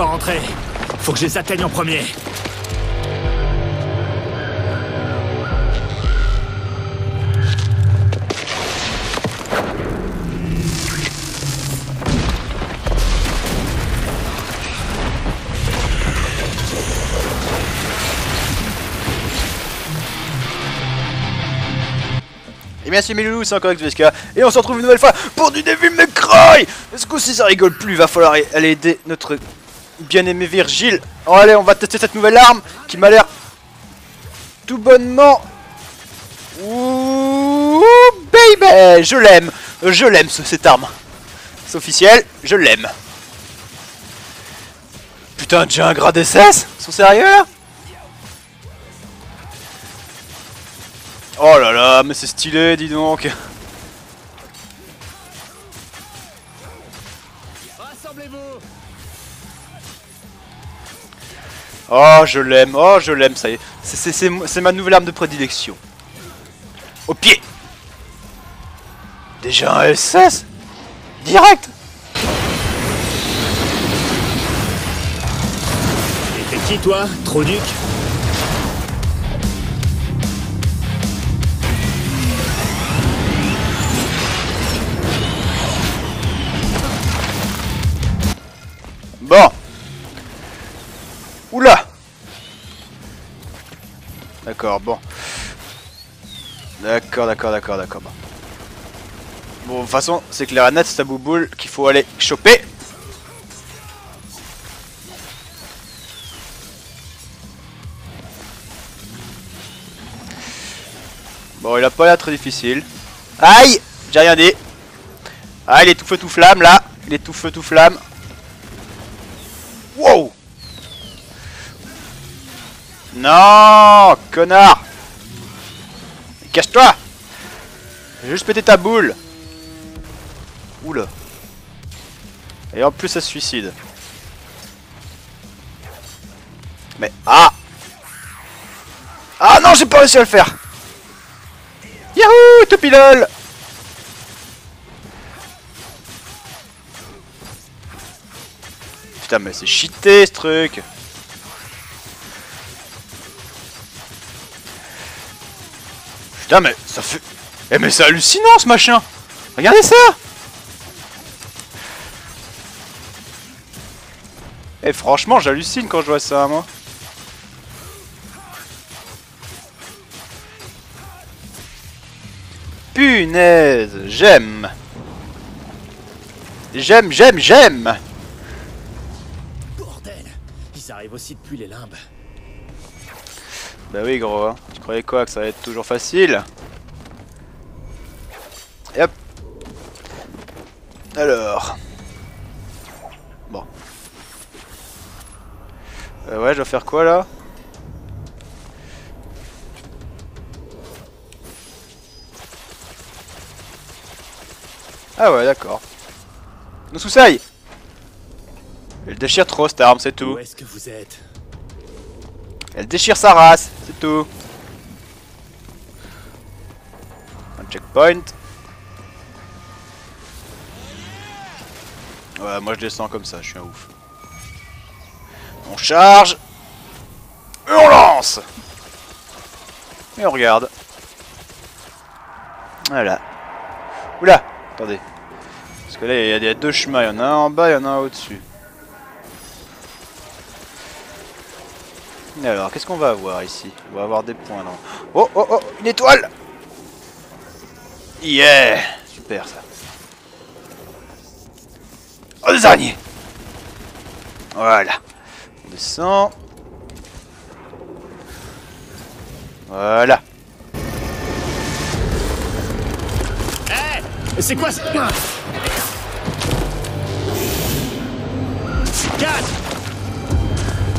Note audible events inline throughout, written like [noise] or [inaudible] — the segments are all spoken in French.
encore. Faut que je les atteigne en premier. Et bien c'est mes loulous, c'est encore XVSK, et on se retrouve une nouvelle fois pour du Devil May Cry Est-ce que si ça rigole plus, va falloir aller aider notre bien-aimé Virgile. Oh, allez, on va tester cette nouvelle arme qui m'a l'air tout bonnement... Ouh, baby Je l'aime, je l'aime ce- cette arme. C'est officiel, je l'aime. Putain, j'ai un grade SS Ils sont sérieux? Là Oh là là, mais c'est stylé, dis donc. Oh, je l'aime, oh, je l'aime, ça y est. C'est- ma nouvelle arme de prédilection. Au pied. Déjà un SS Direct. Et t'es qui, toi Troduc Bon Oula D'accord, bon. D'accord, d'accord, d'accord, d'accord. Bon, bon de toute façon, c'est clair et net, c'est à bouboule qu'il faut aller choper. Bon, il a pas l'air très difficile. Aïe J'ai rien dit. Ah, il est tout feu tout flamme là. Il est tout feu tout flamme. Non Connard. Cache-toi J'ai juste pété ta boule. Oula. Et en plus ça se suicide. Mais... Ah. Ah non j'ai pas réussi à le faire. Yahoo Topilol. Putain mais c'est cheaté ce truc Putain mais ça fait... Eh mais c'est hallucinant ce machin. Regardez ça. Eh franchement j'hallucine quand je vois ça moi. Punaise J'aime. J'aime, j'aime, j'aime. Bordel. Ils arrivent aussi depuis les limbes. Bah oui gros, hein. tu croyais quoi que ça allait être toujours facile Et Alors. Bon. Euh, Ouais je dois faire quoi là Ah ouais d'accord. Nous soussaille Elle déchire trop cette arme c'est tout. Où est-ce que vous êtes? Elle déchire sa race, c'est tout. Un checkpoint. Ouais, moi je descends comme ça, je suis un ouf. On charge. Et on lance Et on regarde. Voilà. Oula Attendez. Parce que là, il y a- deux chemins. Il y en a un en bas, il y en a un au-dessus. Alors, qu'est-ce qu'on va avoir ici? On va avoir des points, non? Oh, oh, oh Une étoile Yeah Super, ça. Oh, des araignées Voilà. On descend. Voilà. Eh C'est quoi ça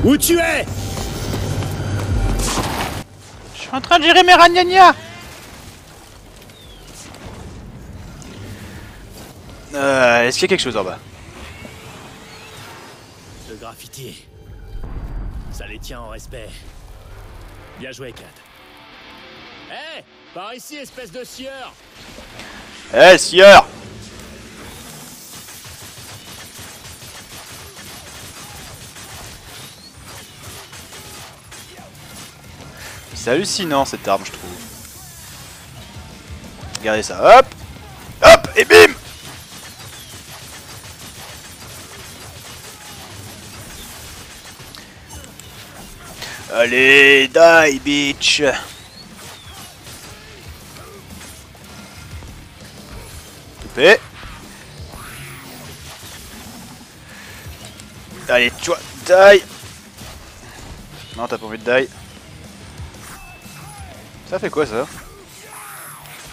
Où tu es? Suis en train de gérer mes ragnagnas Euh, est-ce qu'il y a quelque chose en bas? Le graffiti. Ça les tient en respect. Bien joué, Kat. Eh Par ici, espèce de sieur Eh, sieur C'est hallucinant cette arme, je trouve. Regardez ça, hop Hop Et bim Allez, die, bitch Coupé. Allez, tu vois, die Non, t'as pas envie de die. Ça fait quoi, ça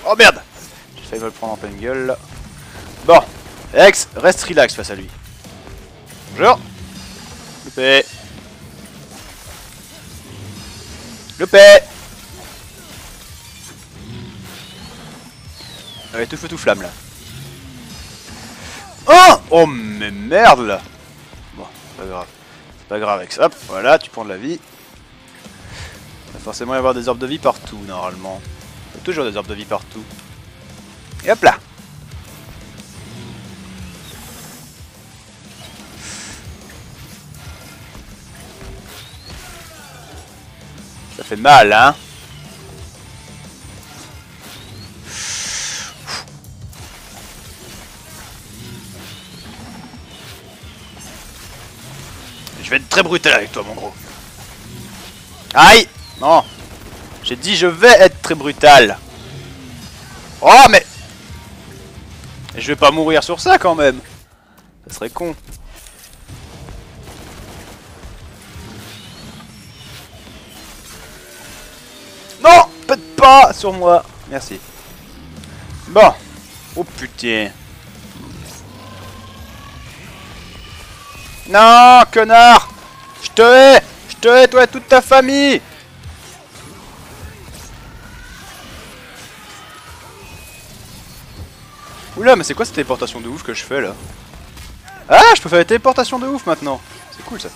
Oh merde J'ai failli me le prendre en pleine gueule, là. Bon, Ex, reste relax face à lui. Bonjour Loupé Loupé Allez, tout feu tout flamme là. Oh Oh mais merde là Bon, pas grave. Pas grave avec ça. Hop, voilà, tu prends de la vie. Forcément y avoir des orbes de vie partout normalement. Il y a toujours des orbes de vie partout. Et hop là Ça fait mal, hein Je vais être très brutal avec toi, mon gros. Aïe Non J'ai dit je vais être très brutal. Oh, mais... Je vais pas mourir sur ça, quand même. Ça serait con. Non Pète pas sur moi Merci. Bon. Oh putain. Non, connard Je te hais Je te hais, toi et toute ta famille Oula, mais c'est quoi cette téléportation de ouf que je fais, là Ah, je peux faire des téléportations de ouf, maintenant C'est cool, ça.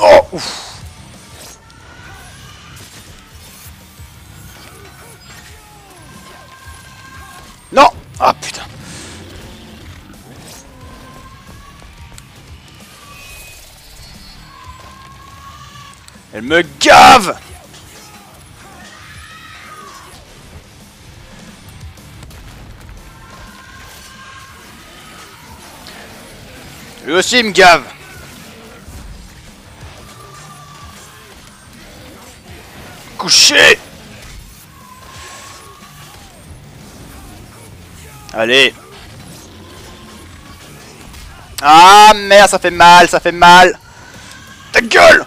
Oh, ouf Elle me gave. Lui aussi me gave. Couché. Allez. Ah merde, ça fait mal, ça fait mal. Ta gueule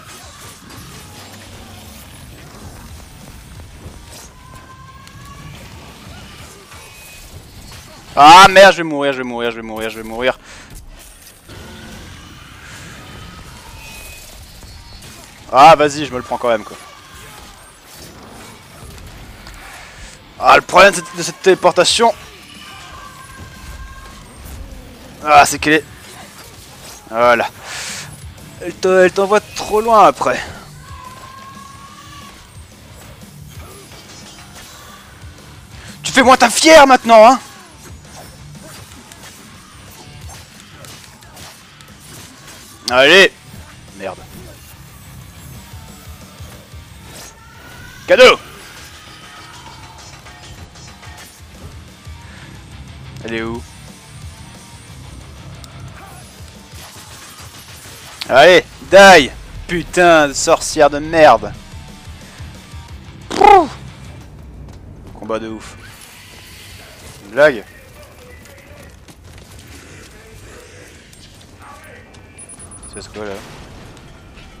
Ah merde, je vais mourir, je vais mourir, je vais mourir, je vais mourir. Ah vas-y, je me le prends quand même quoi. Ah le problème de cette, téléportation... Ah c'est qu'elle est... Voilà. Elle t'envoie trop loin après. Tu fais moins ta fière maintenant hein Allez. Merde. Cadeau. Elle est où? Allez, die. Putain de sorcière de merde. Combat de ouf. Blague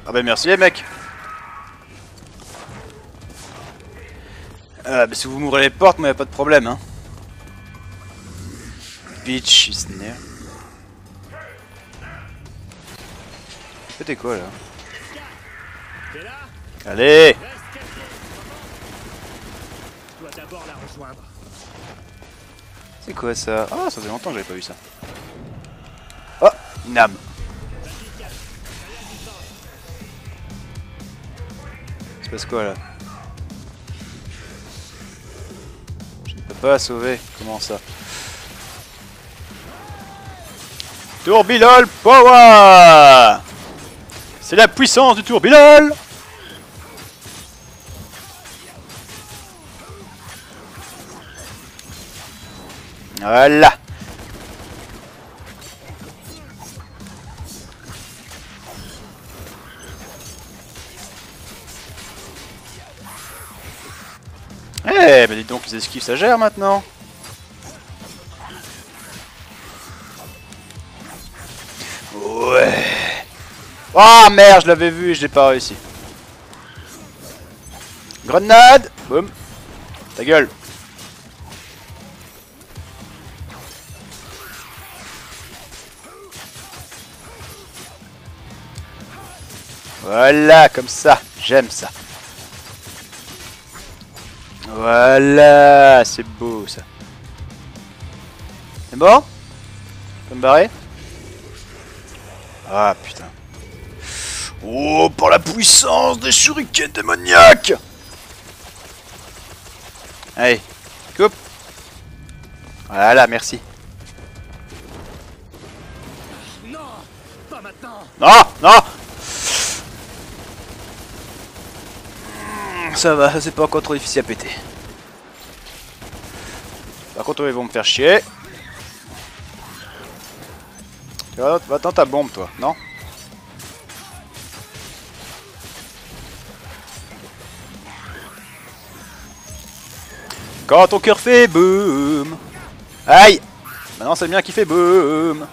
Ah bah merci les mecs. Ah bah si vous m'ouvrez les portes, moi y a pas de problème hein. Bitch is near. C'était quoi là? Allez. C'est quoi ça? Ah ça fait longtemps que j'avais pas vu ça. Oh Une âme Tu passes quoi là. Je ne peux pas sauver. Comment ça? Tourbillol Power C'est la puissance du Tourbillol Voilà. Les esquives ça gère maintenant. Ouais. Oh merde, je l'avais vu et je l'ai pas réussi. Grenade. Boum. Ta gueule. Voilà, comme ça, j'aime ça. Voilà, c'est beau ça. C'est bon? Tu peux me barrer? Ah putain. Oh, par la puissance des shurikens démoniaques Allez, coupe Voilà, merci. Non Pas maintenant Non Non Ça va, c'est pas encore trop difficile à péter. Par contre, ils vont me faire chier. Tu vas, ta bombe, toi, non Quand ton cœur fait boum. Aïe. Maintenant c'est bien qui fait boum.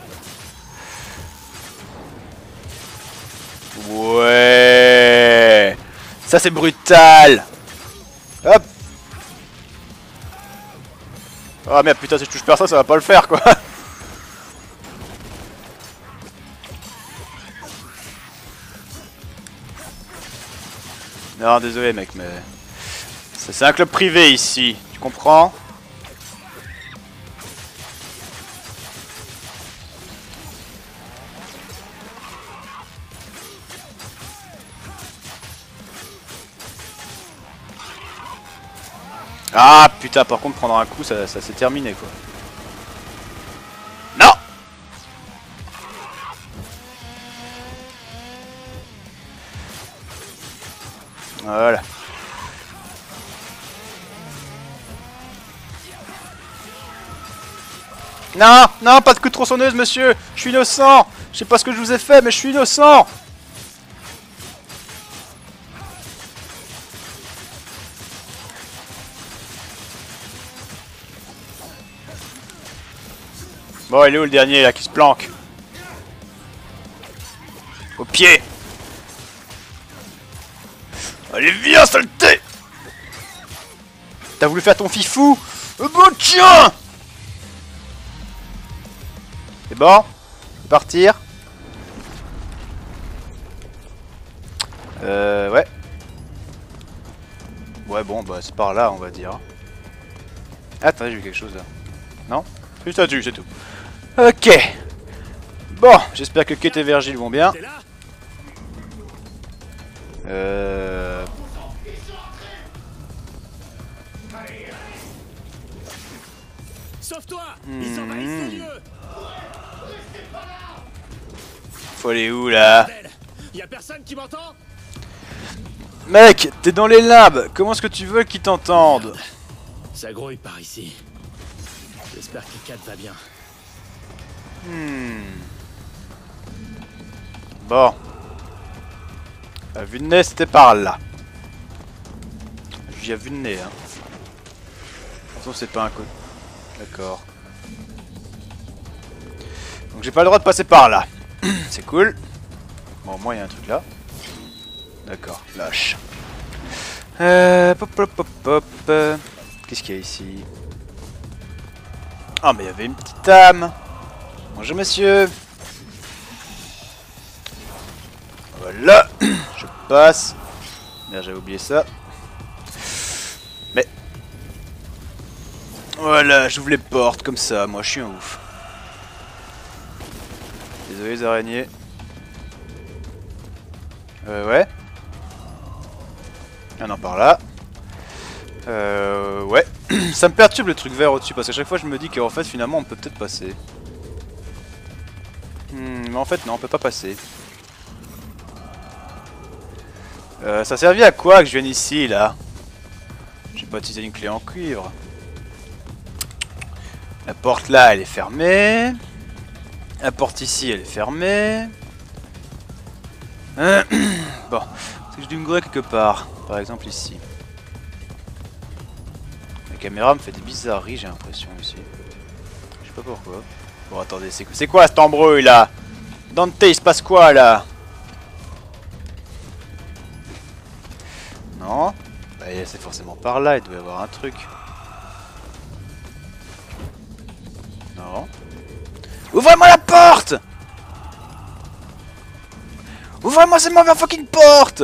Ouais. Ça c'est brutal Oh merde putain si je touche personne ça va pas le faire quoi. [laughs] Non désolé mec mais... C'est un club privé ici, tu comprends? Ah putain, par contre, prendre un coup, ça, ça s'est terminé quoi. Non Voilà. Non, non, pas de coup de tronçonneuse, monsieur Je suis innocent Je sais pas ce que je vous ai fait, mais je suis innocent Bon, il est où le dernier, là, qui se planque Au pied Allez, viens, saleté T'as voulu faire ton fifou Oh, bon, tiens C'est bon Partir Euh, ouais. Ouais, bon, bah, c'est par là, on va dire. Attends, j'ai vu quelque chose, là. Non? Juste là-dessus, c'est tout. Ok. Bon, j'espère que Kate et Virgile vont bien. Euh... Lieux Faut aller où là Mec, t'es dans les limbes Comment est-ce que tu veux qu'ils t'entendent? Ça grouille par ici. J'espère que Kat va bien. Hmm. Bon. La vue de nez, c'était par là. J'y ai vu de nez, hein. Façon, c'est pas un code. D'accord. Donc j'ai pas le droit de passer par là. [clears throat] c'est cool. Bon, au moins, il y a un truc là. D'accord, lâche. Euh, pop, pop, pop, pop. Qu'est-ce qu'il y a ici? Ah, mais il y avait une petite âme. Bonjour, monsieur. Voilà, je passe. Merde, j'avais oublié ça. Mais. Voilà, j'ouvre les portes comme ça. Moi, je suis un ouf. Désolé, les araignées. Euh, ouais. Ah non, par là. Euh, ouais. [clears throat] Ça me perturbe le truc vert au-dessus parce qu'à chaque fois je me dis qu'en fait finalement on peut peut-être passer. Mais en fait, non, on peut pas passer. Euh, ça servait à quoi que je vienne ici, là? J'ai pas utilisé une clé en cuivre. La porte là, elle est fermée. La porte ici, elle est fermée. [clears throat] bon, c'est que j'ai dû me gourer quelque part. Par exemple ici. La caméra me fait des bizarreries, j'ai l'impression ici. Je sais pas pourquoi. Bon, attendez, c'est quoi cet embrouille là? Dante, il se passe quoi là Non Bah, c'est forcément par là, il doit y avoir un truc. Non. Ouvrez-moi la porte Ouvrez-moi cette mauvaise fucking porte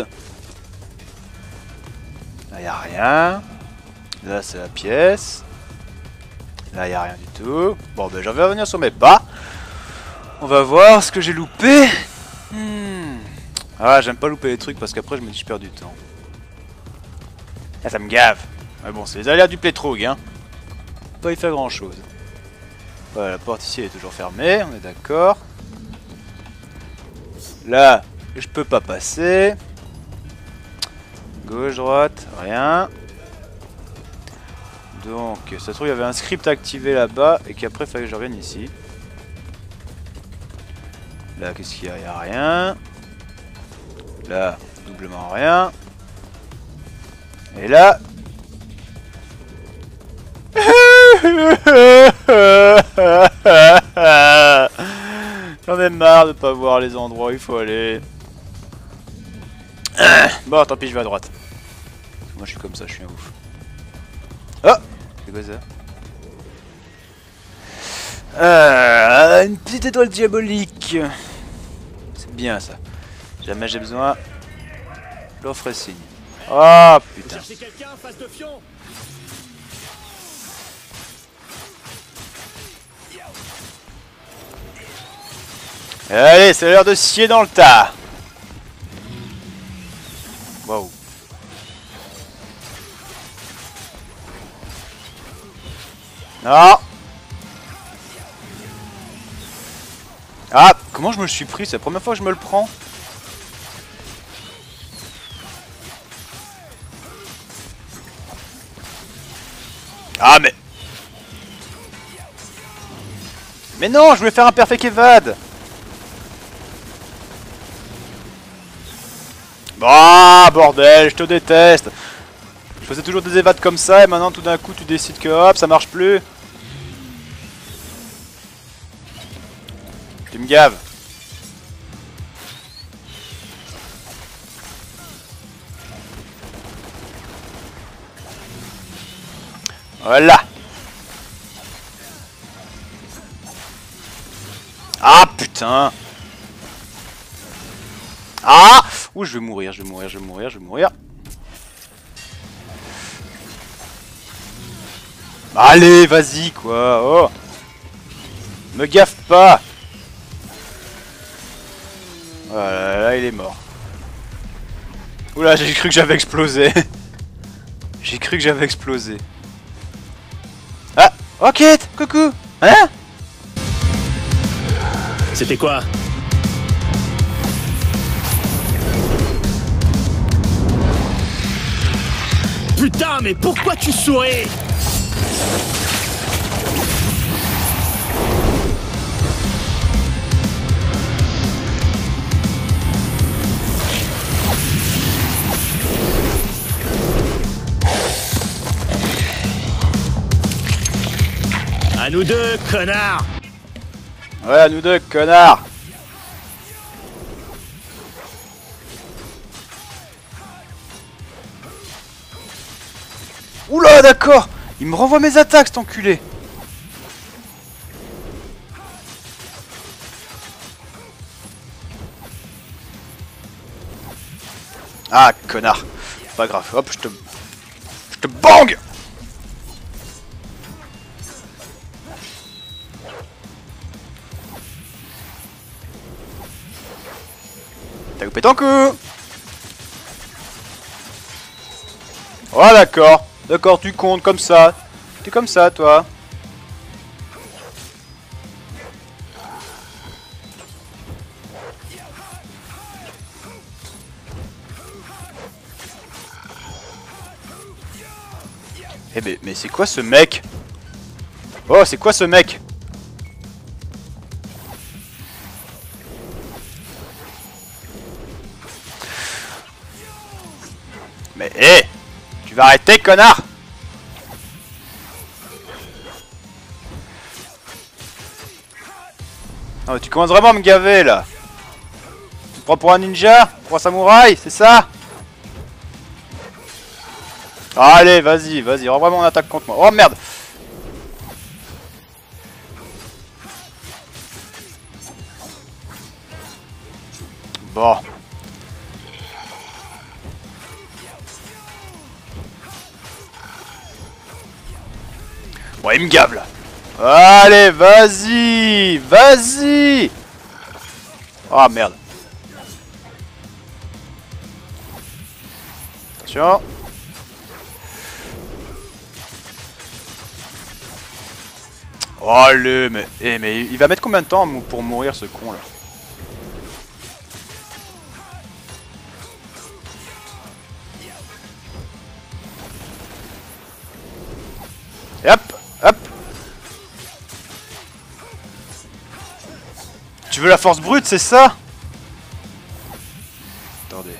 Là, y a rien. Là, c'est la pièce. Là, y a rien du tout. Bon, ben, j'en vais revenir sur mes pas. On va voir ce que j'ai loupé. Hmm. Ah, j'aime pas louper les trucs parce qu'après, je me dis je perds du temps. Ah, ça me gave. Mais bon, c'est les aléas du plétrogue, hein. Pas y faire grand chose. Voilà, la porte ici est toujours fermée, on est d'accord. Là, je peux pas passer. Gauche, droite, rien. Donc, ça se trouve, il y avait un script activé là-bas et qu'après, il fallait que je revienne ici. Là, qu'est-ce qu'il y a? Il a rien. Là, doublement rien. Et là... [laughs] J'en ai marre de pas voir les endroits où il faut aller. [coughs] Bon, tant pis, je vais à droite. Moi, je suis comme ça, je suis un ouf. Oh C'est quoi ça? Euh, Une petite étoile diabolique. Bien ça. Jamais j'ai besoin. L'offre signe. Oh putain. Allez, c'est l'heure de scier dans le tas. Waouh. Non. Ah, comment je me suis pris C'est la première fois que je me le prends. Ah mais... Mais non, je voulais faire un perfect evade. Ah bordel, je te déteste. Je faisais toujours des évades comme ça et maintenant tout d'un coup tu décides que hop ça marche plus me gaves Voilà Ah putain Ah Ouh, je vais mourir, je vais mourir, je vais mourir, je vais mourir. Allez, vas-y, quoi. Oh. Me gaffe pas. Il est mort. Oula, j'ai cru que j'avais explosé. [laughs] j'ai cru que j'avais explosé. Ah, Rocket, coucou. Hein? C'était quoi? Putain, mais pourquoi tu souris? Nous deux, connard. Ouais, nous deux, connard. Oula, d'accord. Il me renvoie mes attaques, cet enculé. Ah, connard. Pas grave, hop, je te... Je te bang t'as loupé coup. Oh d'accord, d'accord tu comptes comme ça, t'es comme ça toi. Eh ben, mais c'est quoi ce mec? Oh, c'est quoi ce mec? Arrêter, connard Non, tu commences vraiment à me gaver, là Tu te prends pour un ninja Pour un samouraï, c'est ça? Allez, vas-y, vas-y, vraiment on attaque contre moi. Oh merde Bon. Bon, il me gave là. Allez, vas-y Vas-y Oh merde. Attention. Oh allez, mais, eh, mais il va mettre combien de temps pour mourir ce con là? Et hop, Tu veux la force brute, c'est ça? Attendez.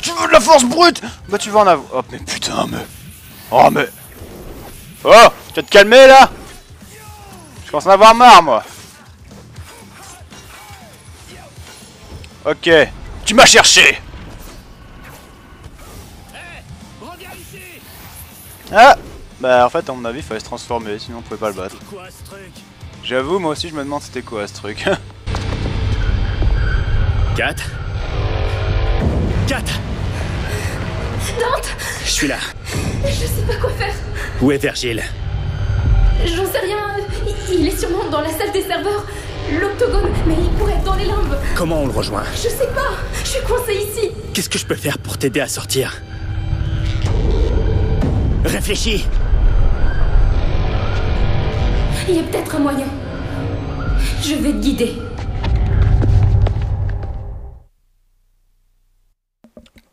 Tu veux de la force brute? Bah tu vas en avoir... Oh mais putain, mais... Oh mais... Oh Tu vas te calmer là? Je commence à en avoir marre moi. Ok. Tu m'as cherché Ah Bah en fait à mon avis il fallait se transformer sinon on pouvait pas le battre. J'avoue moi aussi je me demande c'était quoi ce truc. 4 4 Dante Je suis là. Je sais pas quoi faire. Où est Virgile? J'en sais rien. Il est sûrement dans la salle des serveurs. L'octogone, mais il pourrait être dans les limbes. Comment on le rejoint? Je sais pas. Je suis coincé ici. Qu'est-ce que je peux faire pour t'aider à sortir? Réfléchis Il y a peut-être un moyen. Je vais te guider.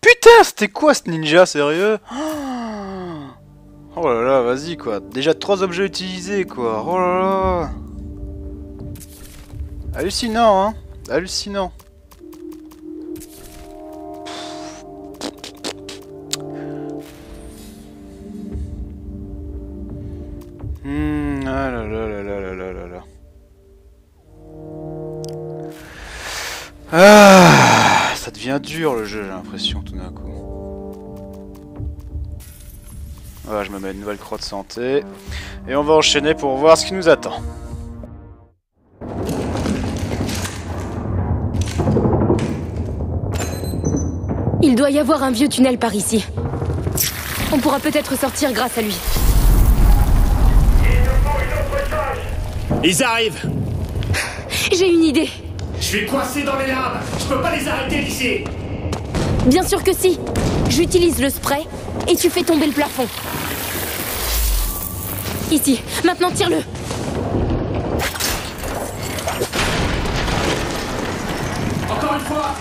Putain, c'était quoi ce ninja, sérieux? Oh là là, vas-y quoi. Déjà trois objets utilisés quoi. Oh là là. Hallucinant, hein. Hallucinant. Ah là là là là là là. Ah, ça devient dur le jeu, j'ai l'impression tout d'un coup. Voilà, je me mets une nouvelle croix de santé. Et on va enchaîner pour voir ce qui nous attend. Il doit y avoir un vieux tunnel par ici. On pourra peut-être sortir grâce à lui. Ils arrivent J'ai une idée. Je suis coincé dans les limbes Je peux pas les arrêter d'ici Bien sûr que si. J'utilise le spray et tu fais tomber le plafond. Ici. Maintenant, tire-le. Encore une fois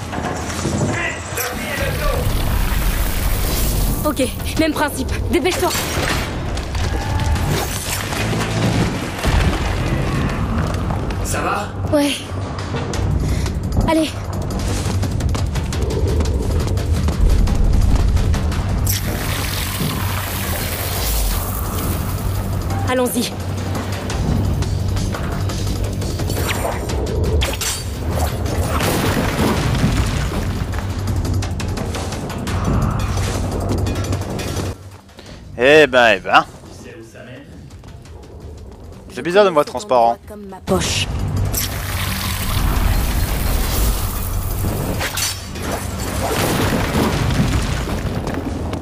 Ok, même principe. Dépêche-toi. Ça va Ouais. Allez. Allons-y. Eh ben, eh ben. C'est bizarre de me voir transparent. Comme ma poche.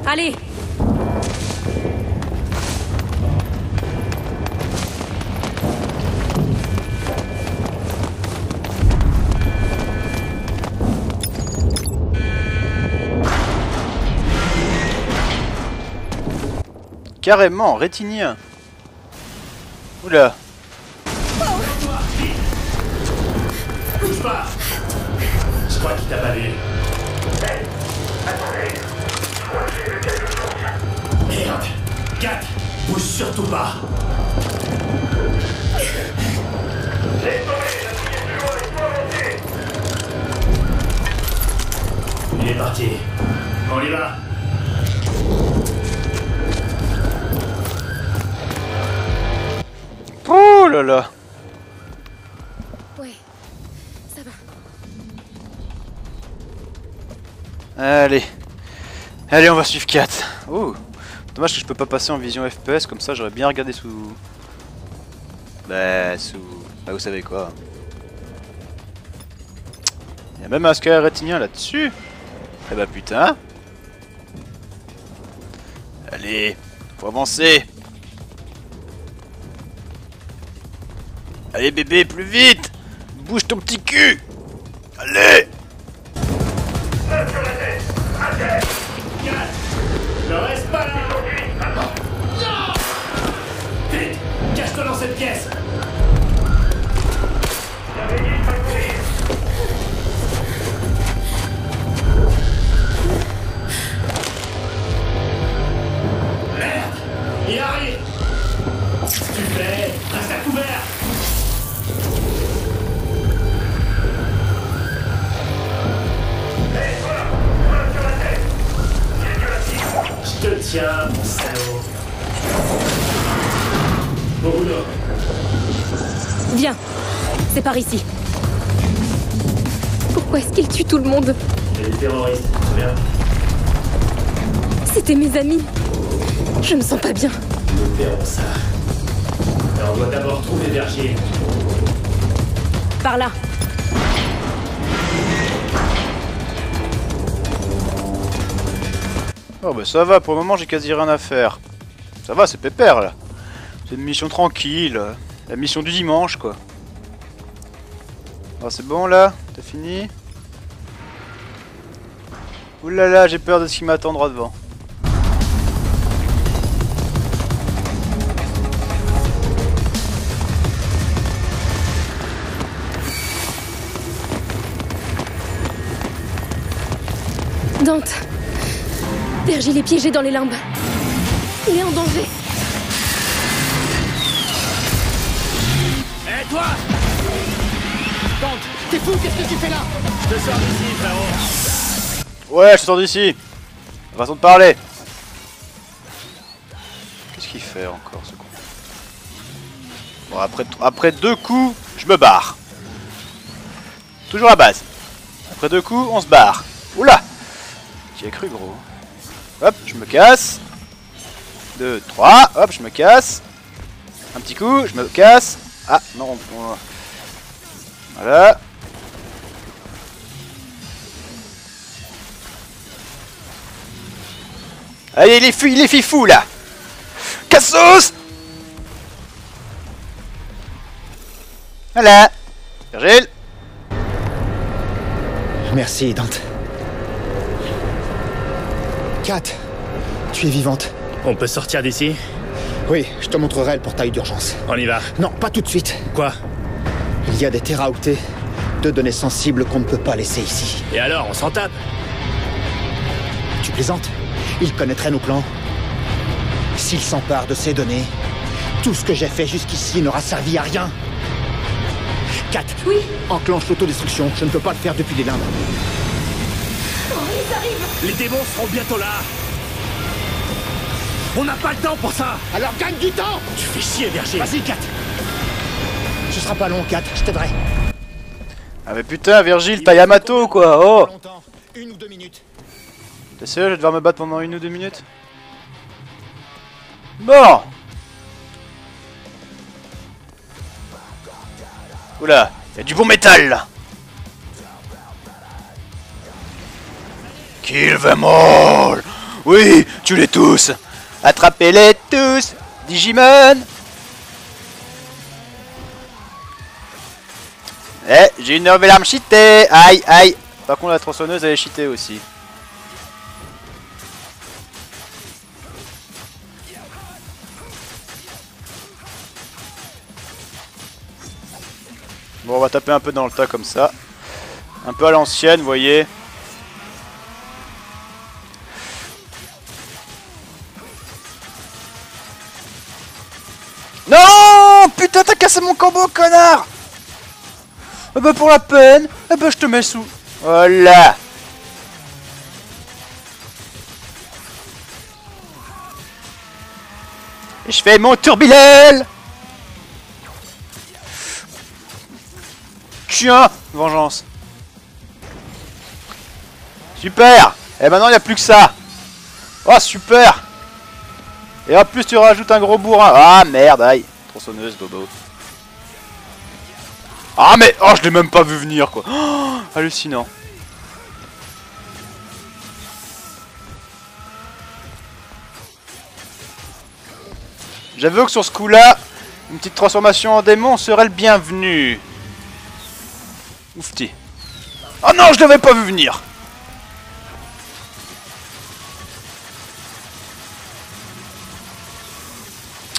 Allez Carrément, rétinien. Oula. Bouge pas Je crois qu'il t'a pas vu. Merde 4 Bouge surtout pas Il est parti. On y va là là Ouais, ça va. Allez. Allez, on va suivre 4. Oh. Dommage que je peux pas passer en vision FPS, comme ça j'aurais bien regardé sous... Bah, sous... Bah, vous savez quoi. Il y a même un scanner rétinien là-dessus. Eh bah putain. Allez, faut avancer. Allez bébé, plus vite. Bouge ton petit cul. Allez. Ne reste pas là Vite Cache-toi dans cette pièce Merde Il arrive tiens, mon salaud. Au boulot. Viens, c'est par ici. Pourquoi est-ce qu'il tue tout le monde? A des terroristes, souviens C'était mes amis. Je me sens pas bien. Nous verrons ça. Mais on doit d'abord trouver Virgile. Par là. Oh bah ça va, pour le moment j'ai quasi rien à faire. Ça va, c'est pépère là. C'est une mission tranquille. La mission du dimanche quoi. Oh c'est bon là? T'as fini? Oulala, là là, j'ai peur de ce qui m'attend droit devant. Dante. Virgile est piégé dans les limbes. Il est en danger. Hé toi Dante, t'es fou, qu'est-ce que tu fais là Je te sors d'ici, frérot Ouais, je sors d'ici Façon de parler Qu'est-ce qu'il fait encore ce con Bon, après, après deux coups, je me barre. Toujours à base. Après deux coups, on se barre. Oula J'y ai cru, gros. Hop, je me casse. Deux, trois. Hop, je me casse. Un petit coup, je me casse. Ah, non. on- Voilà. Allez, les filles, les fifous là Cassos Voilà Virgile Merci, Dante. Kat, tu es vivante. On peut sortir d'ici? Oui, je te montrerai le portail d'urgence. On y va? Non, pas tout de suite. Quoi? Il y a des téraoctets, de données sensibles qu'on ne peut pas laisser ici. Et alors, on s'en tape? Tu plaisantes? Ils connaîtraient nos plans. S'ils s'emparent de ces données, tout ce que j'ai fait jusqu'ici n'aura servi à rien. Kat, Oui, enclenche l'autodestruction. Je ne peux pas le faire depuis les limbes. Ils arrivent. Les démons seront bientôt là. On n'a pas le temps pour ça. Alors gagne du temps. Tu fais chier, Virgile Vas-y, Kat. Ce sera pas long, Kat, je t'aiderai. Ah mais putain, Virgile, t'as Yamato quoi? Oh. Une ou deux minutes. T'es sérieux, je vais devoir me battre pendant une ou deux minutes? Bon Oula, y a du bon métal là Kill them all Oui, tu les tous Attrapez-les tous Digimon Eh, j'ai une nouvelle arme cheatée Aïe, aïe Par contre, la tronçonneuse, elle est cheatée aussi. Bon, on va taper un peu dans le tas comme ça. Un peu à l'ancienne, vous voyez. C'est mon combo, connard. Ah bah pour la peine, ah bah je te mets sous. Voilà. Je fais mon turbilel Tiens Vengeance. Super. Et maintenant il n'y a plus que ça. Oh super. Et en plus tu rajoutes un gros bourrin. Ah merde, aïe. Tronçonneuse, bobo. Ah mais Oh je l'ai même pas vu venir quoi oh, Hallucinant J'avoue que sur ce coup-là, une petite transformation en démon serait le bienvenu. Oufti. Oh non, je l'avais pas vu venir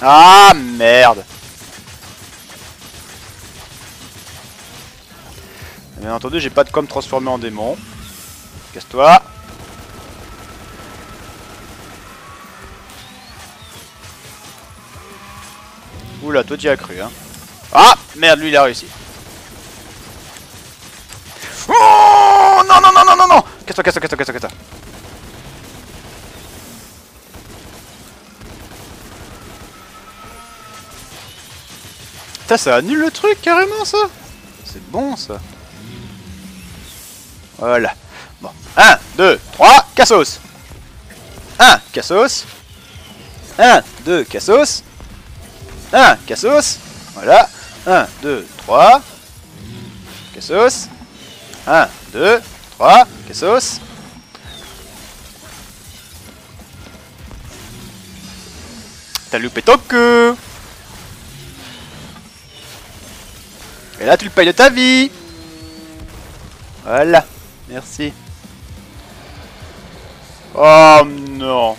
Ah merde Bien entendu, j'ai pas de com transformé en démon. Casse-toi. Oula, toi tu as cru, hein. Ah Merde, lui il a réussi. Oh Non, non, non, non, non, non Casse-toi, casse-toi, casse-toi, casse-toi, casse-toi. Putain, ça annule le truc carrément ça C'est bon ça. Voilà. Bon. 1, 2, 3, cassos 1, cassos 1, 2, cassos 1, cassos Voilà. 1, 2, 3. Cassos 1, 2, 3. Cassos T'as loupé ton cul Et là, tu le payes de ta vie Voilà. Merci. Oh non.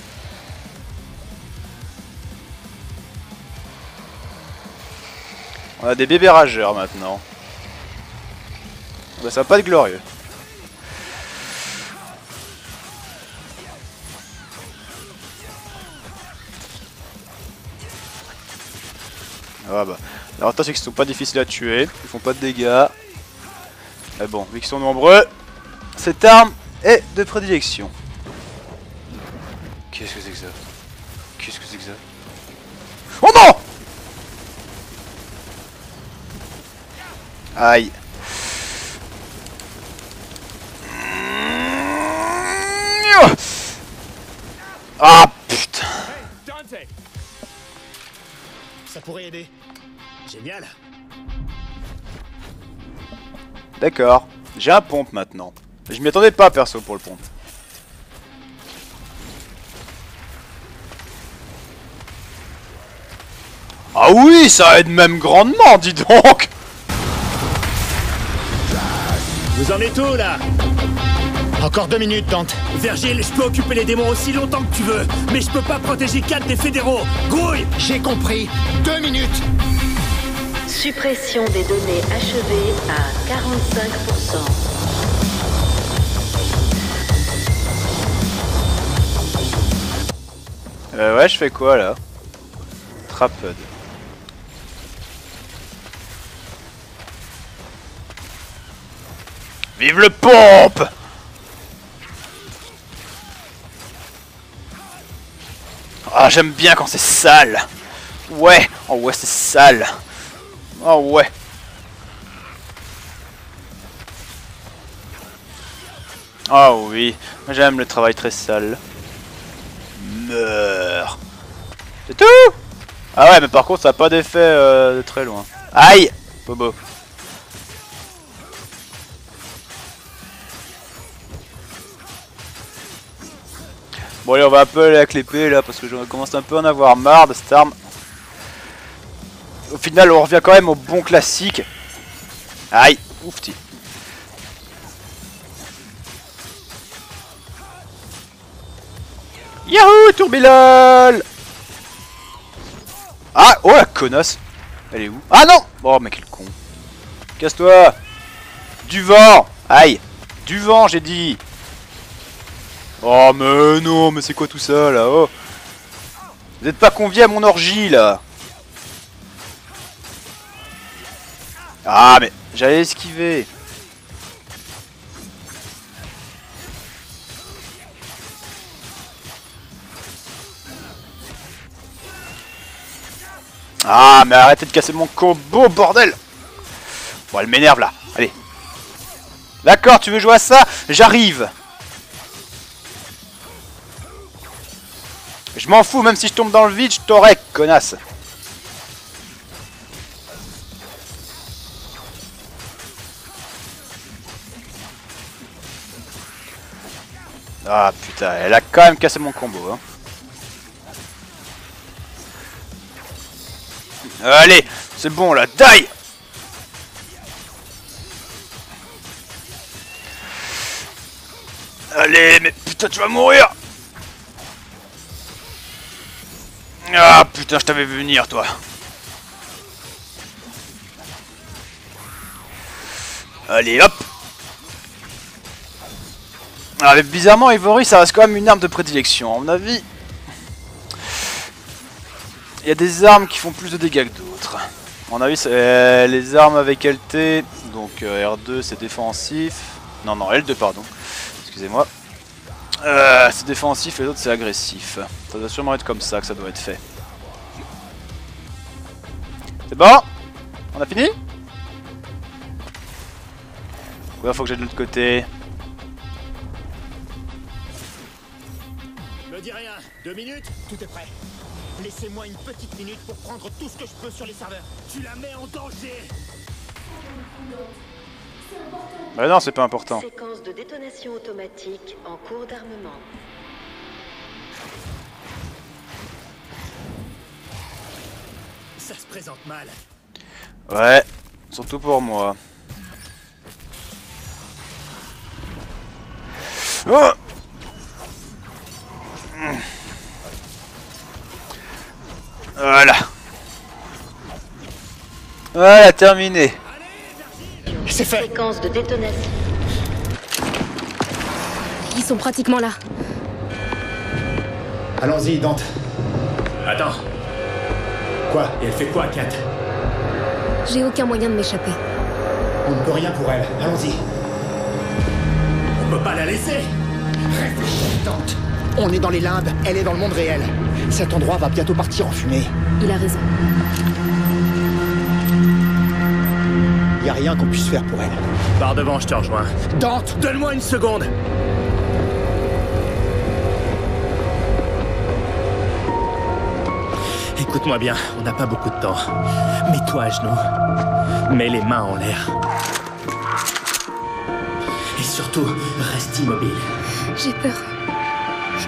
On a des bébés rageurs maintenant. Bah, ça va pas être glorieux. Ah bah. L'avantage c'est qu'ils sont pas difficiles à tuer, ils font pas de dégâts. Mais bon, vu qu'ils sont nombreux, cette arme est de prédilection. Qu'est-ce que c'est que ça? Qu'est-ce que c'est que ça? Oh non Aïe. Ah putain Ça pourrait aider. Génial. D'accord. J'ai un pompe maintenant. Je m'y attendais pas perso pour le pompe. Ah oui, ça aide même grandement, dis donc Vous en êtes où là? Encore deux minutes, Dante. Virgile, je peux occuper les démons aussi longtemps que tu veux, mais je peux pas protéger 4 des fédéraux. Grouille J'ai compris. Deux minutes. Suppression des données achevée à 45%. Euh ouais, je fais quoi là? Trapud. Vive le pompe Ah, j'aime bien quand c'est sale. Ouais, oh ouais, c'est sale. Oh ouais. Oh oui, j'aime le travail très sale. Meurs. C'est tout Ah ouais, mais par contre, ça n'a pas d'effet euh, de très loin. Aïe Bobo. Bon allez, on va un peu aller avec l'épée là, parce que je commence un peu à en avoir marre de cette arme. Au final, on revient quand même au bon classique. Aïe Oufti. Yahoo Tourbilol Ah Oh la connasse. Elle est où? Ah non! Oh mais quel con. Casse-toi. Du vent. Aïe. Du vent j'ai dit. Oh mais non mais c'est quoi tout ça là Oh? Vous êtes pas conviés à mon orgie là. Ah, mais j'allais esquiver. Ah, mais arrêtez de casser mon combo, bordel Bon, elle m'énerve là. Allez. D'accord, tu veux jouer à ça? J'arrive. Je m'en fous, même si je tombe dans le vide, je t'aurai, connasse. Ah putain, elle a quand même cassé mon combo. Hein. Allez, c'est bon là, die Allez, mais putain, tu vas mourir Ah putain, je t'avais vu venir, toi. Allez, hop ah, mais bizarrement, Ivory, ça reste quand même une arme de prédilection. À mon avis, y a des armes qui font plus de dégâts que d'autres. À mon avis, euh, les armes avec LT, donc euh, R2 c'est défensif. Non, non, L2, pardon. Excusez-moi. Euh, c'est défensif et l'autre c'est agressif. Ça doit sûrement être comme ça que ça doit être fait. C'est bon? On a fini? Ouais, faut que j'aille de l'autre côté. Me dis rien. Deux minutes? Tout est prêt. Laissez-moi une petite minute pour prendre tout ce que je peux sur les serveurs. Tu la mets en danger Bah non, c'est pas important. Séquence de détonation automatique en cours d'armement. Ça se présente mal. Ouais, surtout pour moi. Oh voilà. Voilà, terminé. C'est fait. Séquence de détonation. Ils sont pratiquement là. Allons-y, Dante. Attends, Quoi? Et elle fait quoi, Kat? J'ai aucun moyen de m'échapper. On ne peut rien pour elle. Allons-y. On peut pas la laisser Dante. On est dans les limbes, elle est dans le monde réel. Cet endroit va bientôt partir en fumée. Il a raison. Y a rien qu'on puisse faire pour elle. Par devant, je te rejoins. Dante Donne-moi une seconde Écoute-moi bien, on n'a pas beaucoup de temps. Mets-toi à genoux. Mets les mains en l'air. Et surtout, reste immobile. J'ai peur.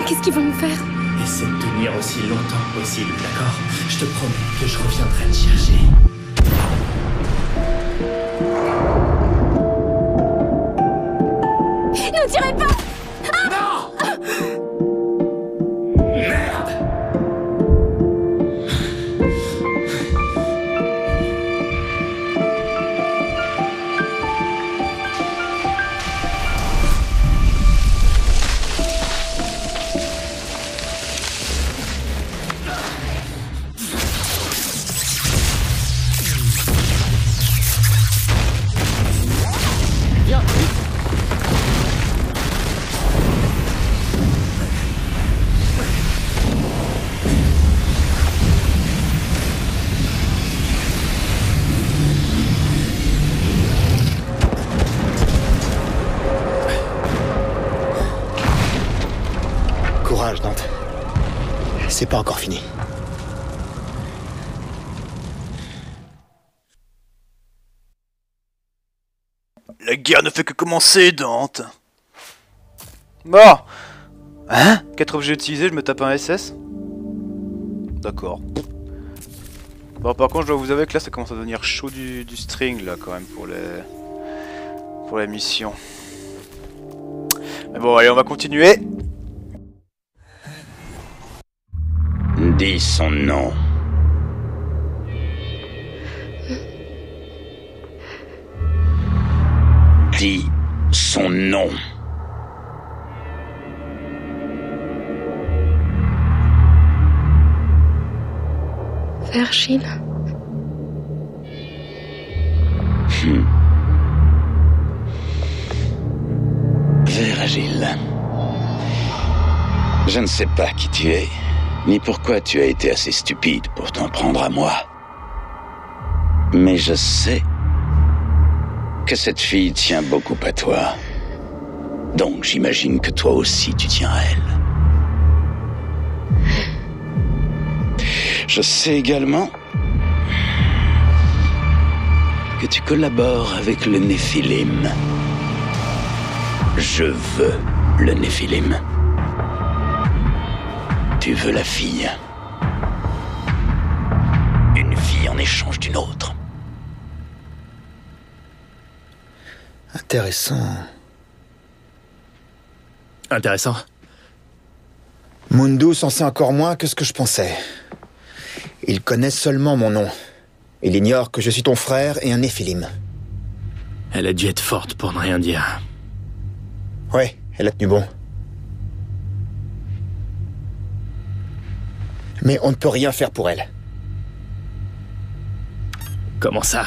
Qu'est-ce qu'ils vont me faire? Essaie de tenir aussi longtemps que possible, d'accord? Je te promets que je reviendrai te chercher. Commencer, Dante. Bon. Hein? Quatre objets utilisés, je me tape un SS D'accord. Bon, par contre, je dois vous avouer que là, ça commence à devenir chaud du, du string, là, quand même, pour les... Pour la mission. Mais bon, allez, on va continuer. Dis son nom. Dis son nom. Vergile Vert Agile. Je ne sais pas qui tu es, ni pourquoi tu as été assez stupide pour t'en prendre à moi. Mais je sais que cette fille tient beaucoup à toi. Donc j'imagine que toi aussi tu tiens à elle. Je sais également que tu collabores avec le Néphilim. Je veux le Néphilim. Tu veux la fille. Une fille en échange d'une autre. Intéressant. Intéressant. Mundus en sait encore moins que ce que je pensais. Il connaît seulement mon nom. Il ignore que je suis ton frère et un néphilim. Elle a dû être forte pour ne rien dire. Ouais, elle a tenu bon. Mais on ne peut rien faire pour elle. Comment ça?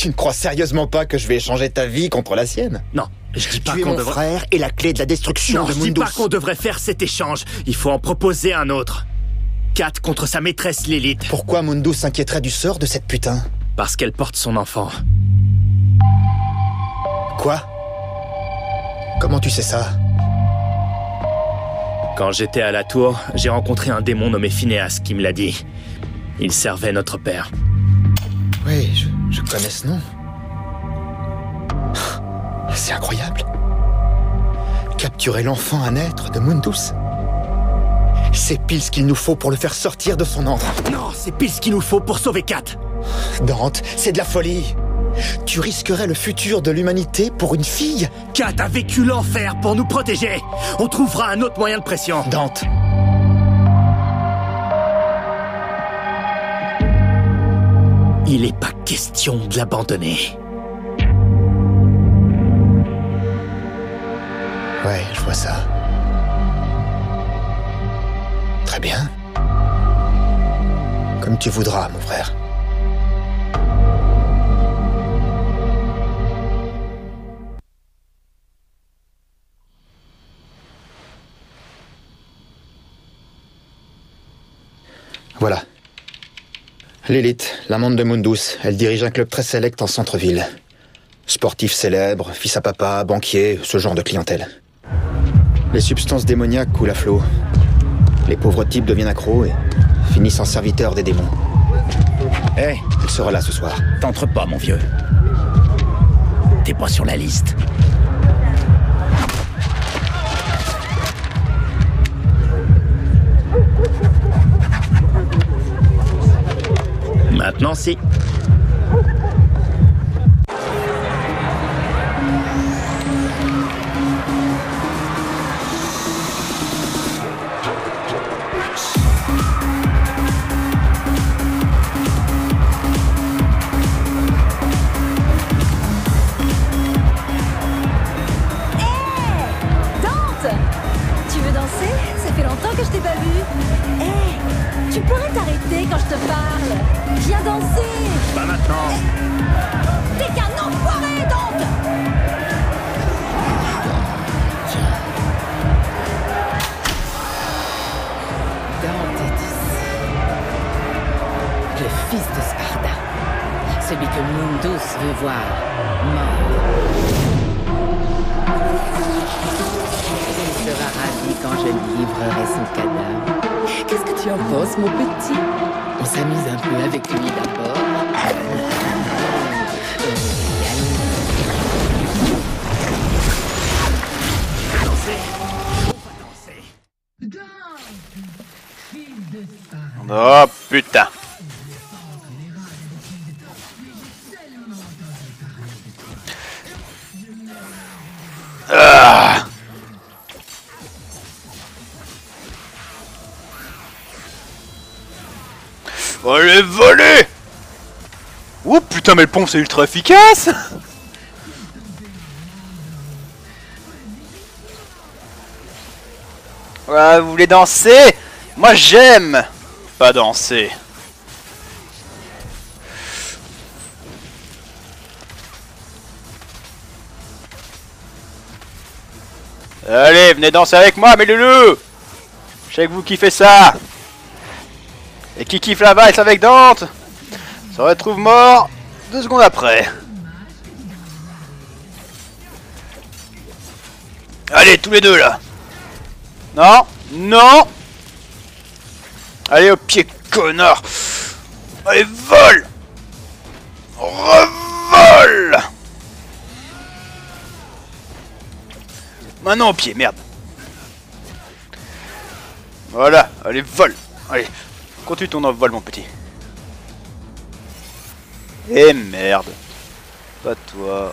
Tu ne crois sérieusement pas que je vais échanger ta vie contre la sienne? Non, je dis pas Tu es mon frère et la clé de la destruction Non, de je dis pas qu'on devrait faire cet échange. Il faut en proposer un autre. Kat contre sa maîtresse Lilith. Pourquoi Mundus s'inquiéterait du sort de cette putain? Parce qu'elle porte son enfant. Quoi? Comment tu sais ça? Quand j'étais à la tour, j'ai rencontré un démon nommé Phineas qui me l'a dit. Il servait notre père. Oui, je, je connais ce nom. [laughs] C'est incroyable. Capturer l'enfant à naître de Mundus. C'est pile ce qu'il nous faut pour le faire sortir de son antre. Non, c'est pile ce qu'il nous faut pour sauver Kat. Dante, c'est de la folie. Tu risquerais le futur de l'humanité pour une fille? Kat a vécu l'enfer pour nous protéger. On trouvera un autre moyen de pression. Dante. Il est pas question de l'abandonner. Ouais, je vois ça. Très bien. Comme tu voudras, mon frère. Lilith, l'amante de Mundus, elle dirige un club très sélect en centre-ville. Sportif célèbre, fils à papa, banquier, ce genre de clientèle. Les substances démoniaques coulent à flot. Les pauvres types deviennent accros et finissent en serviteurs des démons. Hé, Elle sera là ce soir. t'entres pas, mon vieux. T'es pas sur la liste. Maintenant, si. mais le pont c'est ultra efficace. Ouais, vous voulez danser? Moi j'aime. Pas danser. Allez, venez danser avec moi, mes loulous. Je sais que vous kiffez ça. Et qui kiffe la valse avec Dante. Se retrouve mort deux secondes après. Allez, tous les deux là Non Non Allez au pied, connard Allez, vole Revole Maintenant au pied, merde. Voilà, allez, vole. Allez, continue ton envol, mon petit. Eh merde. Pas toi.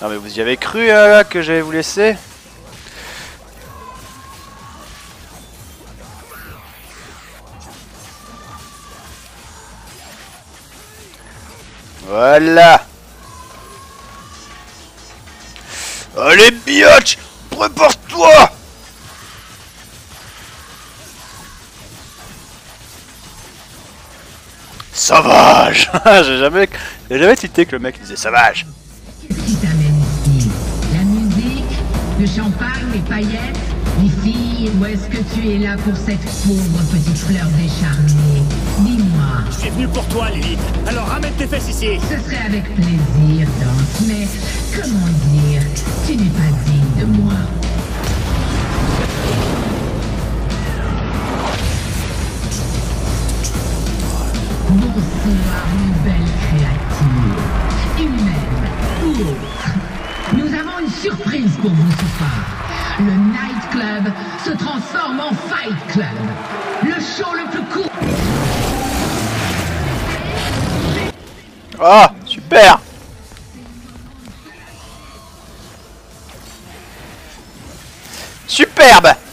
Non mais vous y avez cru euh, là que j'allais vous laisser? Voilà Allez biatch Prépare-toi Sauvage [laughs] J'ai jamais, j'ai jamais cité que le mec disait sauvage. Qu'est-ce qui t'amène ici La musique Le champagne Les paillettes Les filles Ou est-ce que tu es là pour cette pauvre petite fleur décharnée? Dis-moi. Je suis venu pour toi, Lilith. Alors ramène tes fesses ici. Ce serait avec plaisir, Dante, mais comment dire? Tu n'es pas digne de moi. Une belle créature. Humaine ou autre. Nous avons une surprise pour vous ce soir. Le Night Club se transforme en Fight Club. Le show le plus court. Ah, super Superbe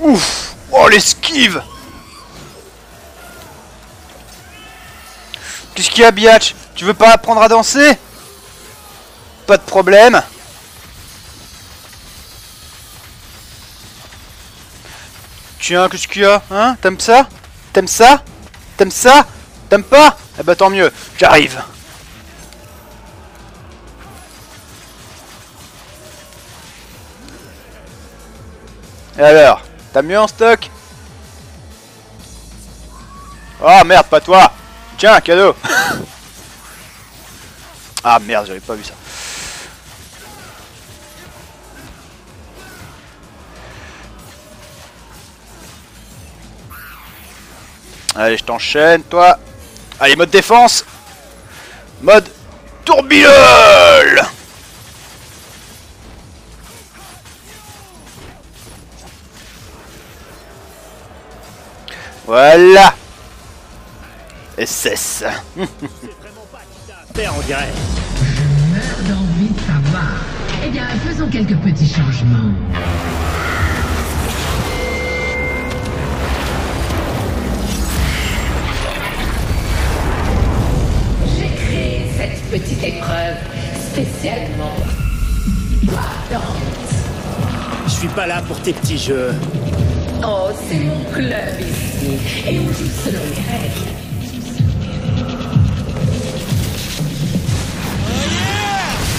Ouf. Oh, l'esquive. Qu'est-ce qu'il y a, Biatch? Tu veux pas apprendre à danser? Pas de problème. Tiens, qu'est-ce qu'il y a Hein? T'aimes ça? T'aimes ça? T'aimes ça? T'aimes pas? Eh bah tant mieux, j'arrive. Et alors T'as mieux en stock? Oh merde, pas toi Tiens, cadeau [laughs] Ah merde, j'avais pas vu ça. Allez, je t'enchaîne, toi. Allez, mode défense. Mode tourbillol Voilà SS. Père, on dirait. Meurs d'envie de savoir. Eh bien, faisons quelques petits changements. J'ai créé cette petite épreuve spécialement pour toi, Dante. Je suis pas là pour tes petits jeux. Oh, c'est mon club ici, et selon les règles.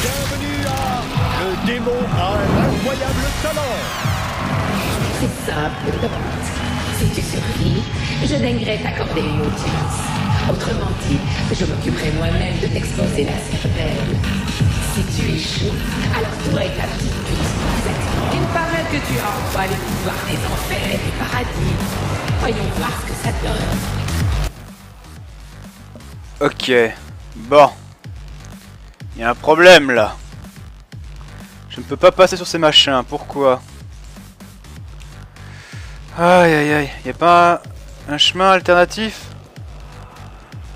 Bienvenue à Le démon a un talent. C'est simple. Si tu survis, je daignerai t'accorder une audience. Autrement dit, je m'occuperai moi-même de t'exposer la cervelle. Si tu échoues, alors toi et ta petite petite Il paraît que tu as les pouvoirs des enfers des paradis. Voyons voir ce que ça donne. Ok. Bon. Il y a un problème là. Je ne peux pas passer sur ces machins. Pourquoi? Aïe aïe aïe. Y a pas un, un chemin alternatif?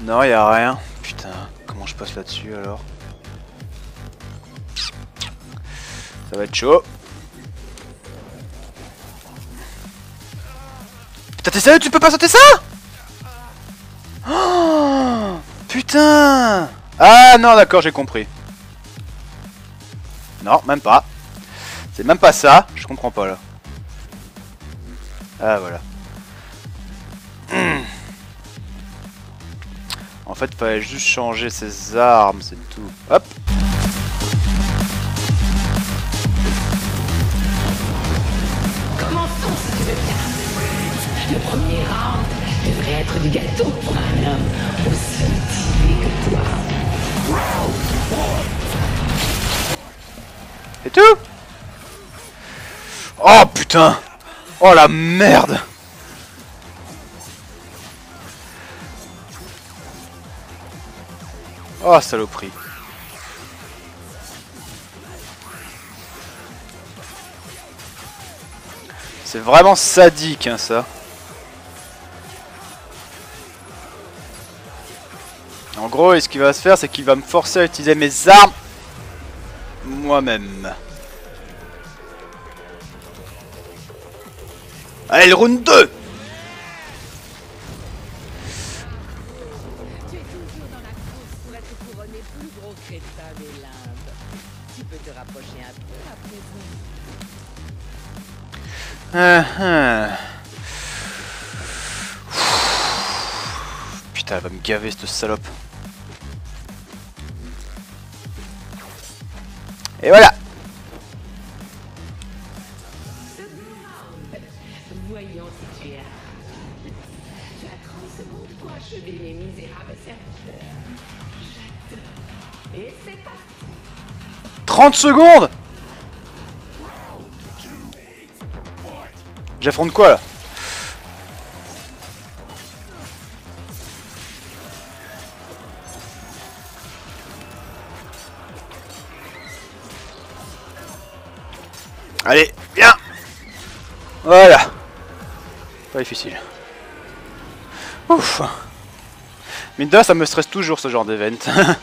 Non, y a rien. Putain, comment je passe là-dessus alors? Ça va être chaud. T'es sérieux Tu peux pas sauter ça Oh putain Ah non, d'accord, j'ai compris. Non, même pas. C'est même pas ça. Je comprends pas là. Ah voilà. En fait, fallait juste changer ses armes, c'est tout. Hop Le premier round devrait être du gâteau pour un homme aussi motivé que toi. C'est tout? Oh putain! Oh la merde! Oh saloperie! C'est vraiment sadique hein ça En gros, ce qu'il va se faire, c'est qu'il va me forcer à utiliser mes armes moi-même. Allez, le round 2 Tu Putain, elle va me gaver cette salope. Et voilà Voyons si tu es à- Tu as 30 secondes pour achever mes misérables serviteurs. J'attends. Et c'est parti. 30 secondes J'affronte quoi là? Voilà Pas difficile. Ouf rien, ça me stresse toujours ce genre d'event. [laughs]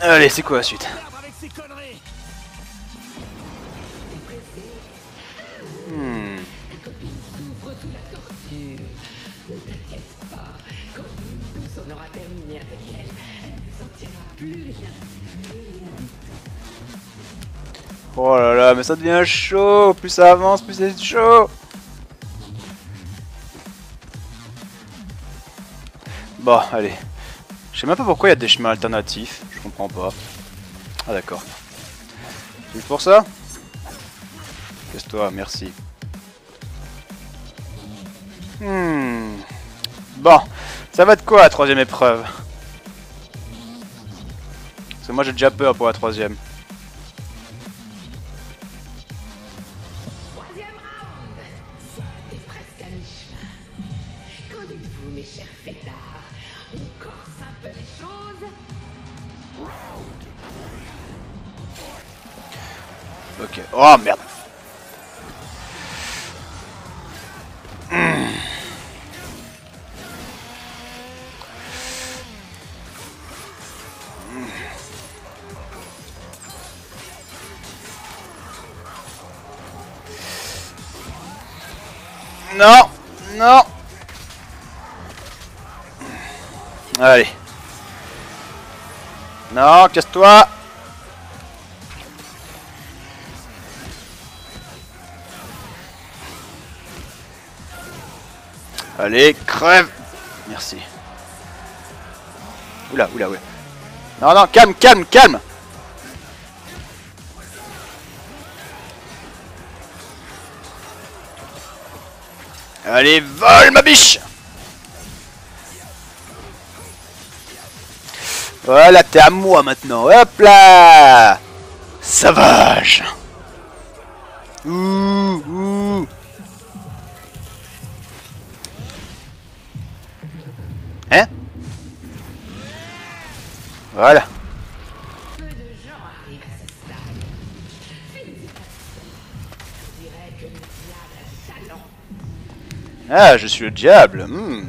Allez, c'est quoi la suite? Ça devient chaud Plus ça avance, plus c'est chaud Bon, allez. Je sais même pas pourquoi il y a des chemins alternatifs. Je comprends pas. Ah d'accord. C'est pour ça Casse-toi, merci. Hmm. Bon, ça va de quoi la troisième épreuve? Parce que moi j'ai déjà peur pour la. Troisième Non, non. Allez. Non, casse-toi. Allez, crève Merci. Oula, oula, oula. Non, non, calme, calme, calme Allez, vole ma biche. Voilà, t'es à moi maintenant. Hop là. Sauvage Ah, je suis le diable. Hmm.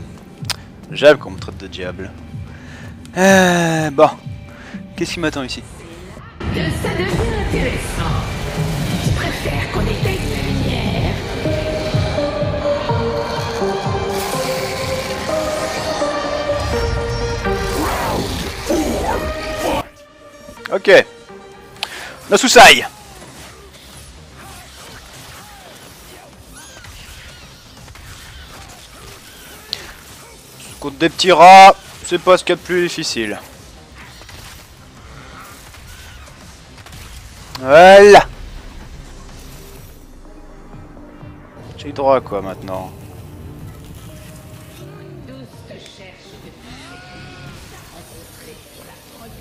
J'aime qu'on me traite de diable. Euh, bon. Qu'est-ce qui m'attend ici? Que ça devient intéressant. Je préfère qu'on éteigne la lumière. Ok. La soussaille des petits rats, c'est pas ce qu'il y a de plus difficile. Voilà J'ai droit à quoi maintenant?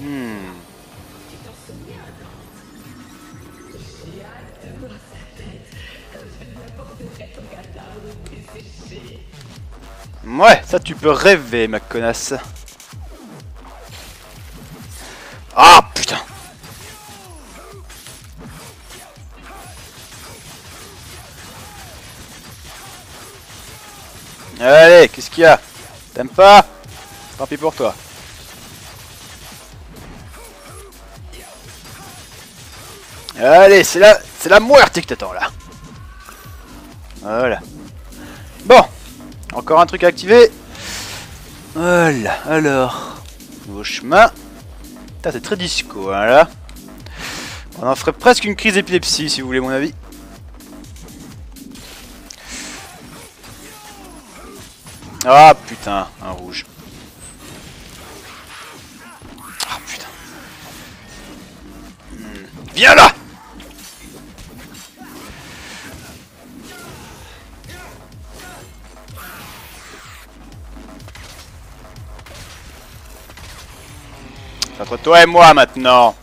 Hmm. Ouais, ça tu peux rêver, ma connasse. Ah, putain Allez, qu'est-ce qu'il y a? T'aimes pas? Tant pis pour toi. Allez, c'est la, c'est la muerte que t'attends là. Voilà. Bon, encore un truc à activer. Voilà, alors. Nouveau chemin. c'est très disco, hein, là. On en ferait presque une crise d'épilepsie, si vous voulez mon avis. Ah putain, un rouge. Ah putain. Hmm. Viens là Toi et moi maintenant.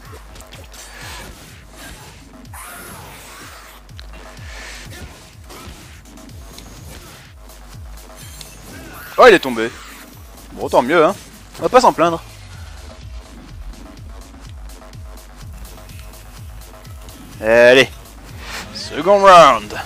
Oh, il est tombé. Bon, tant mieux, hein. On va pas s'en plaindre. Allez. Second round.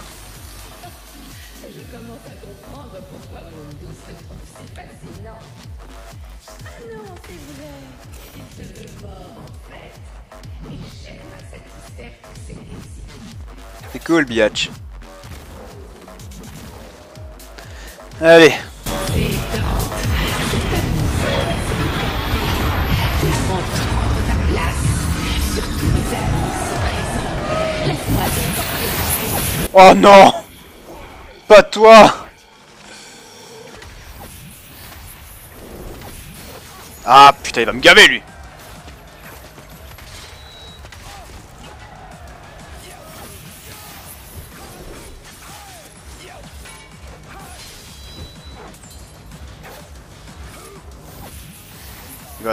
Cool, biatch. Allez. Oh non Pas toi Ah putain, il va me gaver lui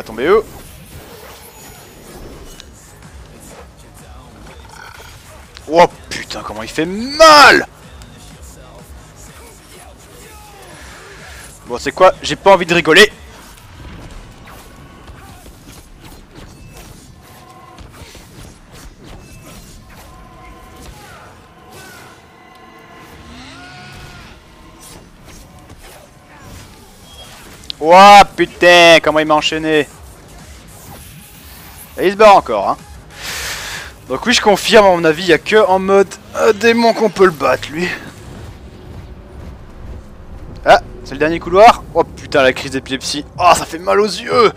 où Oh putain, comment il fait mal! Bon, c'est quoi? J'ai pas envie de rigoler. Oh putain, comment il m'a enchaîné il se barre encore, hein. Donc oui, je confirme, à mon avis, il n'y a que en mode euh, démon qu'on peut le battre, lui. Ah, c'est le dernier couloir Oh putain, la crise d'épilepsie. Oh, ça fait mal aux yeux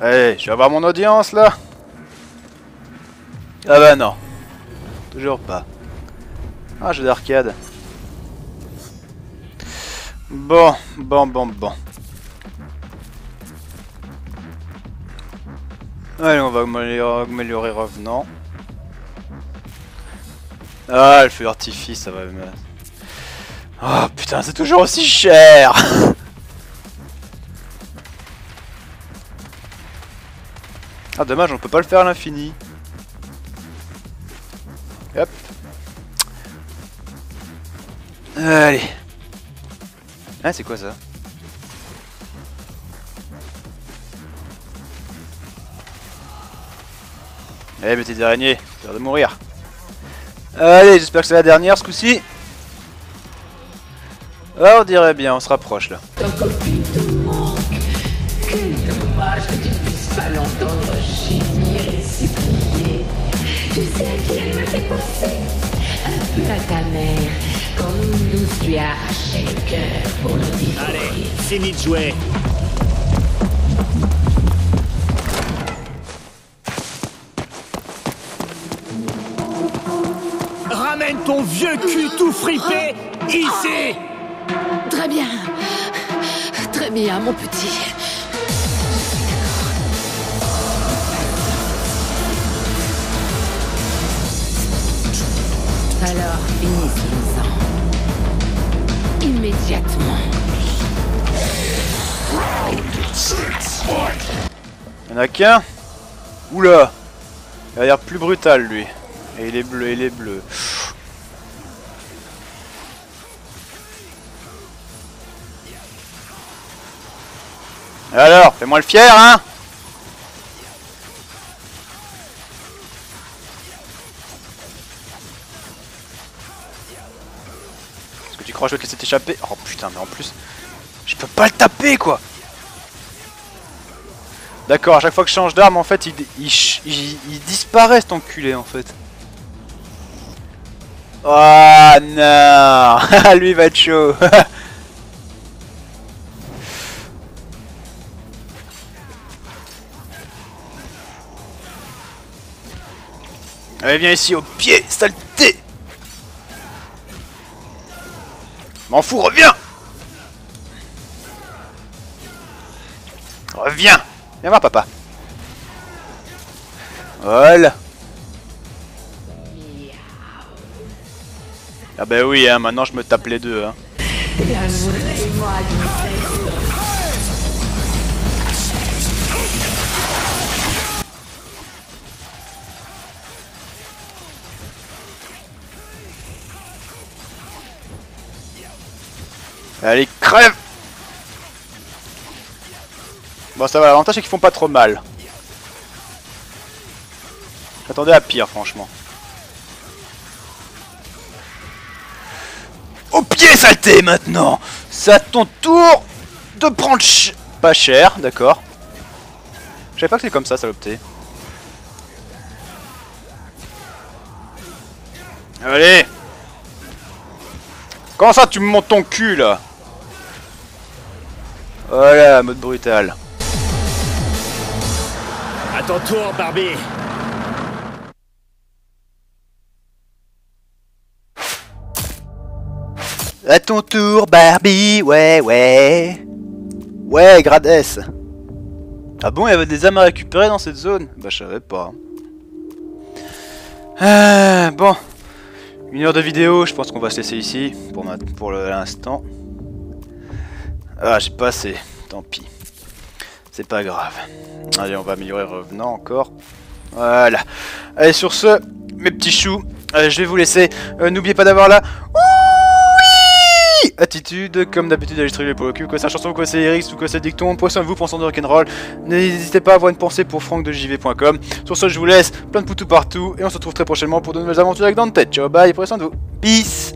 Allez, je vais avoir mon audience, là. Ah bah non. Toujours pas. Ah, jeu d'arcade. Bon, bon, bon, bon. Allez, on va améliorer revenant. Ah, le feu d'artifice, ça va me... Oh putain, c'est toujours aussi cher [laughs] Ah, dommage, on peut pas le faire à l'infini. Hop. Allez. Ah, c'est quoi ça Allez, petite araignée, c'est l'heure de mourir. Allez, j'espère que c'est la dernière ce coup-ci. Ah, on dirait bien, on se rapproche là. Tu sais à qui elle m'a fait penser. Un peu à ta mère, nous pour le. Allez, fini de jouer. Ramène ton vieux cul tout fripé ici. Très bien. Très bien, mon petit. Alors, finissons-en. Immédiatement. Y'en a qu'un Oula Il a l'air plus brutal lui. Et il est bleu, il est bleu. Alors, fais-moi le fier, hein Je vais te laisser t'échapper. Oh putain, mais en plus... Je peux pas le taper, quoi. D'accord, à chaque fois que je change d'arme, en fait, il, il, il, il disparaît cet enculé, en fait. Oh non. [laughs] Lui va être chaud. [laughs] Allez, viens ici, au pied, saleté M'en fous, reviens Reviens Viens voir, papa. Voilà. Ah bah oui, hein, maintenant je me tape les deux. Hein. Allez, crève Bon ça va, l'avantage c'est qu'ils font pas trop mal. J'attendais à pire franchement. Au pied saleté maintenant C'est à ton tour de prendre ch pas cher, d'accord. Je savais pas que c'est comme ça, salopeté. Allez Comment ça tu me montes ton cul là? Voilà, mode brutal. À ton tour, Barbie À ton tour, Barbie, ouais, ouais. Ouais, grade S. Ah bon, il y avait des âmes à récupérer dans cette zone? Bah, je savais pas. Ah, bon. Une heure de vidéo, je pense qu'on va se laisser ici pour, pour l'instant. Ah, j'ai pas assez. Tant pis. C'est pas grave. Allez, on va améliorer revenant encore. Voilà. Allez, sur ce, mes petits choux, euh, je vais vous laisser. Euh, N'oubliez pas d'avoir la... Attitude, comme d'habitude, à distribuer pour le cul, quoi c'est la chanson, quoi c'est lyrics, ou quoi c'est dicton, poisson à vous, pensant de rock'n'roll. N'hésitez pas à avoir une pensée pour franck de jv.com. Sur ce, je vous laisse, plein de poutous partout, et on se retrouve très prochainement pour de nouvelles aventures avec Dante. Ciao, bye, soin de vous. Peace